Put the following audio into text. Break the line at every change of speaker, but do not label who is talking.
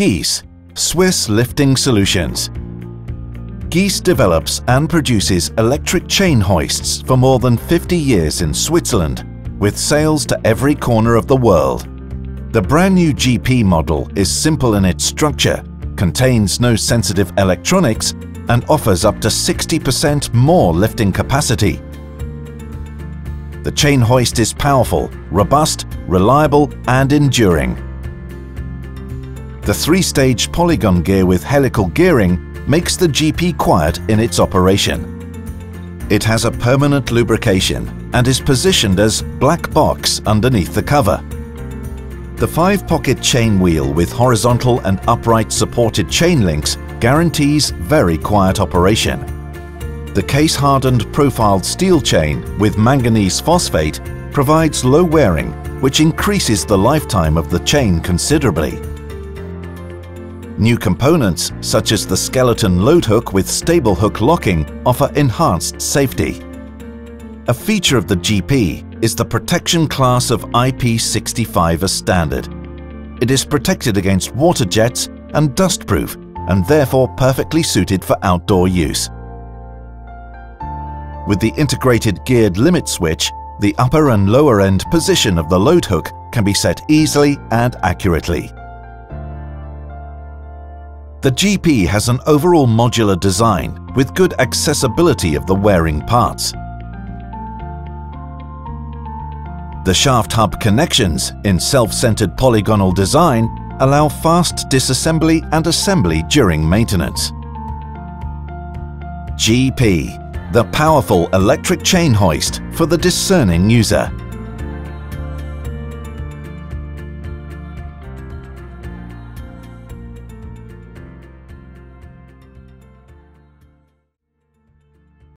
GIS, Swiss Lifting Solutions. GIS develops and produces electric chain hoists for more than 50 years in Switzerland, with sales to every corner of the world. The brand new GP model is simple in its structure, contains no sensitive electronics and offers up to 60% more lifting capacity. The chain hoist is powerful, robust, reliable and enduring. The three-stage polygon gear with helical gearing makes the GP quiet in its operation. It has a permanent lubrication and is positioned as black box underneath the cover. The five-pocket chain wheel with horizontal and upright supported chain links guarantees very quiet operation. The case-hardened profiled steel chain with manganese phosphate provides low wearing, which increases the lifetime of the chain considerably. New components, such as the skeleton load hook with stable hook locking, offer enhanced safety. A feature of the GP is the protection class of IP65 as standard. It is protected against water jets and dustproof and therefore perfectly suited for outdoor use. With the integrated geared limit switch, the upper and lower end position of the load hook can be set easily and accurately. The GP has an overall modular design with good accessibility of the wearing parts. The shaft hub connections in self-centered polygonal design allow fast disassembly and assembly during maintenance. GP, the powerful electric chain hoist for the discerning user.